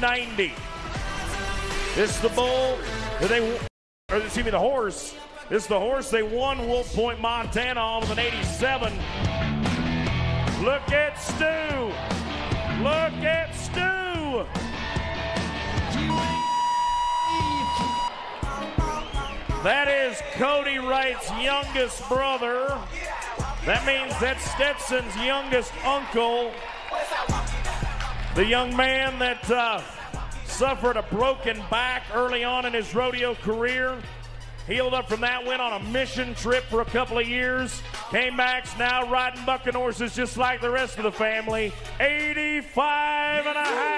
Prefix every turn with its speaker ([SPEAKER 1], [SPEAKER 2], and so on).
[SPEAKER 1] 1990. This is the bull that they, or excuse me, the horse. This is the horse they won Wolf Point, Montana on with an 87. Look at Stu. Look at Stu. That is Cody Wright's youngest brother. That means that's Stetson's youngest uncle. The young man that uh, suffered a broken back early on in his rodeo career. Healed up from that, went on a mission trip for a couple of years. Came back, now riding bucking horses just like the rest of the family. 85 and a half.